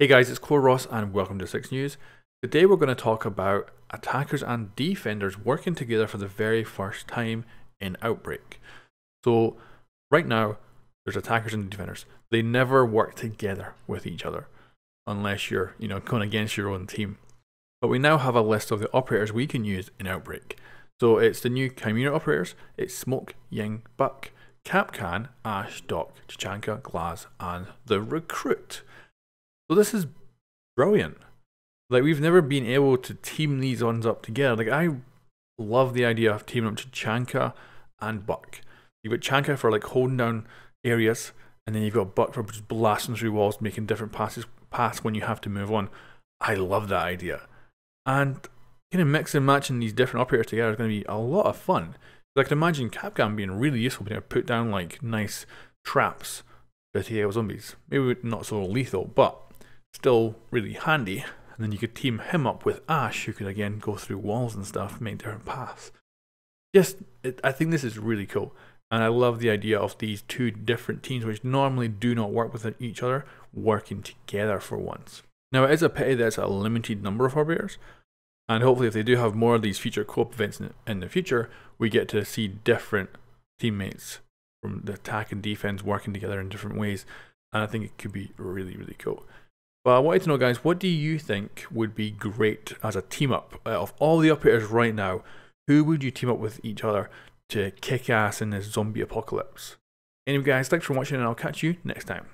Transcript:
Hey guys, it's Core Ross and welcome to 6 News. Today we're going to talk about attackers and defenders working together for the very first time in Outbreak. So right now, there's attackers and defenders. They never work together with each other unless you're, you know, going against your own team. But we now have a list of the operators we can use in Outbreak. So it's the new Chimera operators. It's Smoke, Ying, Buck, Kapkan, Ash, Doc, Tachanka, Glaz, and the Recruit. So this is brilliant. Like we've never been able to team these ones up together. Like I love the idea of teaming up Tachanka and Buck. You've got Chanka for like holding down areas, and then you've got Buck for just blasting through walls, making different passes pass when you have to move on. I love that idea. And kind of mix and matching these different operators together is going to be a lot of fun. I can imagine Kapkan being really useful being able to put down like nice traps to take zombies. Maybe not so lethal, but still really handy. And then you could team him up with Ash, who could again go through walls and stuff, make different paths. Just, it, I think this is really cool. And I love the idea of these two different teams, which normally do not work with each other, working together for once. Now, it is a pity that it's a limited number of operators. And hopefully, if they do have more of these feature co op events in, in the future, we get to see different teammates from the attack and defense working together in different ways. And I think it could be really, really cool. But I wanted to know, guys, what do you think would be great as a team up uh, of all the operators right now? Who would you team up with each other to kick ass in this zombie apocalypse? Anyway, guys, thanks for watching, and I'll catch you next time.